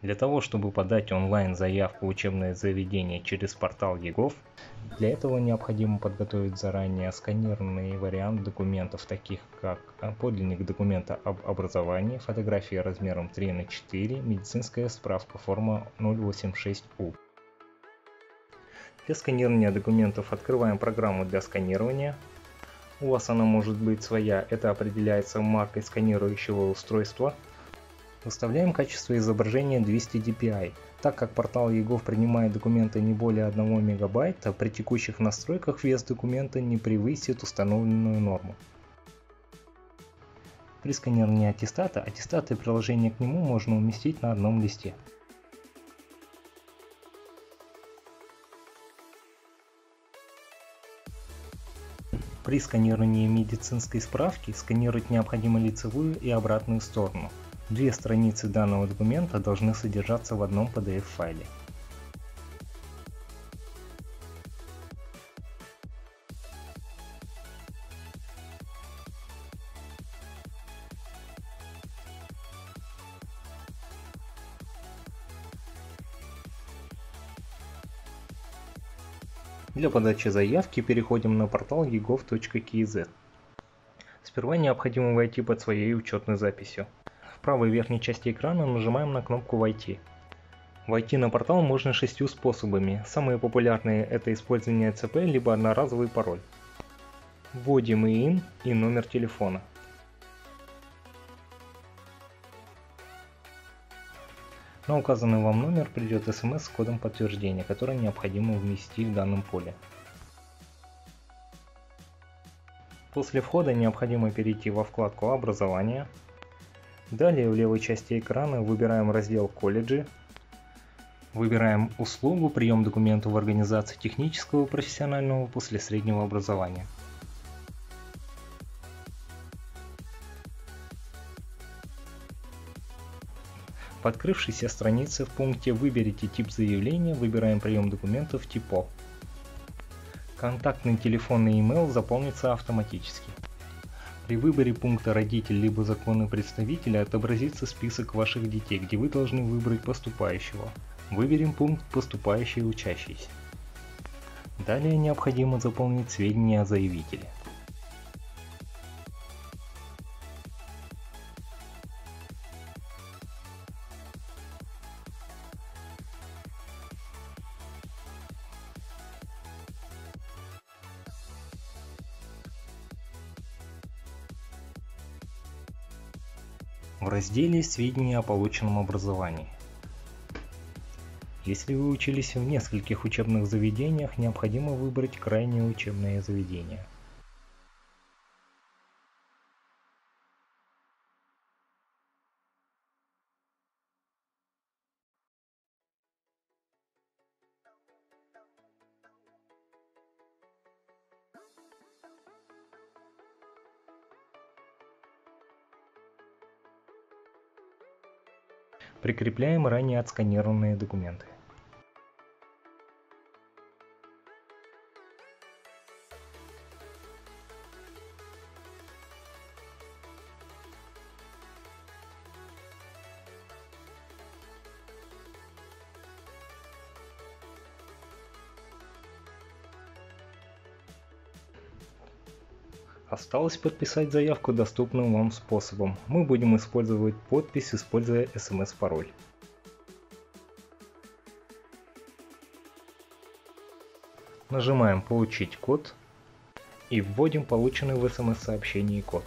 Для того, чтобы подать онлайн заявку в учебное заведение через портал ЕГОВ, для этого необходимо подготовить заранее сканированный вариант документов, таких как подлинник документа об образовании, фотография размером 3 на 4, медицинская справка форма 086У. Для сканирования документов открываем программу для сканирования. У вас она может быть своя, это определяется маркой сканирующего устройства – Выставляем качество изображения 200 dpi. Так как портал EGOV принимает документы не более 1 мегабайта, при текущих настройках вес документа не превысит установленную норму. При сканировании аттестата, аттестат и приложение к нему можно уместить на одном листе. При сканировании медицинской справки сканировать необходимо лицевую и обратную сторону. Две страницы данного документа должны содержаться в одном PDF-файле. Для подачи заявки переходим на портал egov.kz. Сперва необходимо войти под своей учетной записью. В правой верхней части экрана нажимаем на кнопку «Войти». Войти на портал можно шестью способами. Самые популярные это использование ЦП либо одноразовый пароль. Вводим ИИН и номер телефона. На указанный вам номер придет смс с кодом подтверждения, который необходимо ввести в данном поле. После входа необходимо перейти во вкладку «Образование», Далее в левой части экрана выбираем раздел «Колледжи», Выбираем услугу «Прием документов в организации технического профессионального после среднего образования». В открывшейся странице в пункте «Выберите тип заявления» выбираем прием документов типа. Контактный телефон и email заполнится автоматически. При выборе пункта «Родитель» либо «Законный представитель» отобразится список ваших детей, где вы должны выбрать поступающего. Выберем пункт «Поступающий учащийся». Далее необходимо заполнить сведения о заявителе. В разделе «Сведения о полученном образовании». Если вы учились в нескольких учебных заведениях, необходимо выбрать крайнее учебное заведение – Прикрепляем ранее отсканированные документы. Осталось подписать заявку доступным вам способом. Мы будем использовать подпись, используя смс-пароль. Нажимаем «Получить код» и вводим полученный в смс-сообщении код.